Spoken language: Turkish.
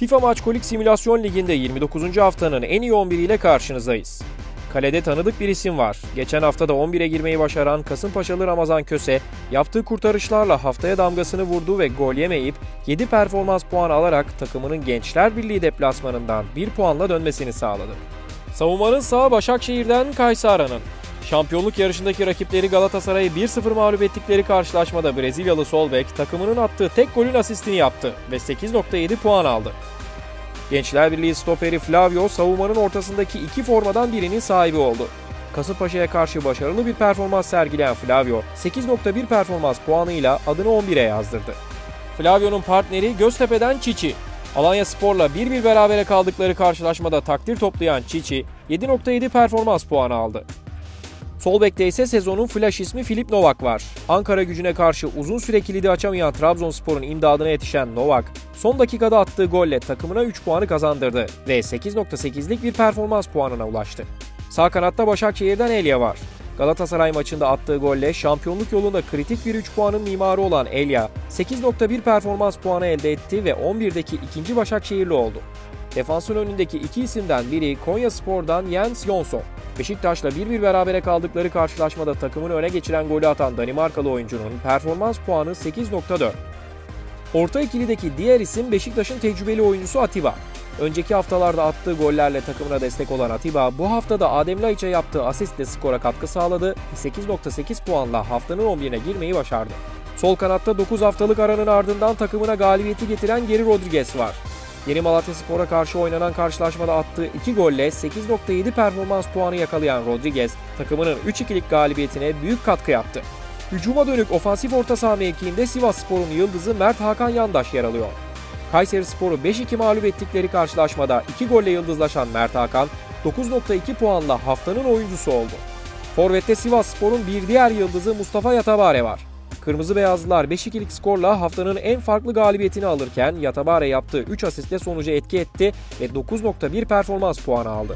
FIFA Maçkolik Simülasyon Ligi'nde 29. haftanın en iyi 11 ile karşınızdayız. Kalede tanıdık bir isim var. Geçen hafta da 11'e girmeyi başaran Kasımpaşalı Ramazan Köse, yaptığı kurtarışlarla haftaya damgasını vurdu ve gol yemeyip 7 performans puanı alarak takımının Gençler Birliği deplasmanından 1 puanla dönmesini sağladı. Savunmanın sağı Başakşehir'den Kaysara'nın. Şampiyonluk yarışındaki rakipleri Galatasaray'ı 1-0 mağlup ettikleri karşılaşmada Brezilyalı Solbek takımının attığı tek golün asistini yaptı ve 8.7 puan aldı. Gençler Birliği stoperi Flavio savunmanın ortasındaki iki formadan birinin sahibi oldu. Kasımpaşa'ya karşı başarılı bir performans sergileyen Flavio 8.1 performans puanıyla adını 11'e yazdırdı. Flavio'nun partneri Göztepe'den Çiçi. Alanya Spor'la 1-1 berabere kaldıkları karşılaşmada takdir toplayan Çiçi 7.7 performans puanı aldı. Sol bekte ise sezonun flash ismi Filip Novak var. Ankara gücüne karşı uzun süre kilidi açamayan Trabzonspor'un imdadına yetişen Novak, son dakikada attığı golle takımına 3 puanı kazandırdı ve 8.8'lik bir performans puanına ulaştı. Sağ kanatta Başakşehir'den Elia var. Galatasaray maçında attığı golle şampiyonluk yolunda kritik bir 3 puanın mimarı olan Elia, 8.1 performans puanı elde etti ve 11'deki ikinci Başakşehirli oldu. Defansın önündeki iki isimden biri Konya Spor'dan Jens Jonsson. Beşiktaş'la 1-1 berabere kaldıkları karşılaşmada takımını öne geçiren golü atan Danimarkalı oyuncunun performans puanı 8.4. Orta ikilideki diğer isim Beşiktaş'ın tecrübeli oyuncusu Atiba. Önceki haftalarda attığı gollerle takımına destek olan Atiba bu hafta da Adem Laiç'e yaptığı asistle skora katkı sağladı 8.8 puanla haftanın 11'ine girmeyi başardı. Sol kanatta 9 haftalık aranın ardından takımına galibiyeti getiren Geri Rodriguez var. Yeni Malatya Spor'a karşı oynanan karşılaşmada attığı 2 golle 8.7 performans puanı yakalayan Rodriguez, takımının 3-2'lik galibiyetine büyük katkı yaptı. Hücuma dönük ofansif orta saha mevkiinde Sivas Spor'un yıldızı Mert Hakan Yandaş yer alıyor. Kayseri Spor'u 5-2 mağlup ettikleri karşılaşmada 2 golle yıldızlaşan Mert Hakan, 9.2 puanla haftanın oyuncusu oldu. Forvet'te Sivas Spor'un bir diğer yıldızı Mustafa Yatabare var. Kırmızı Beyazlılar 5-2'lik skorla haftanın en farklı galibiyetini alırken Yatabare yaptığı 3 asistle sonucu etki etti ve 9.1 performans puanı aldı.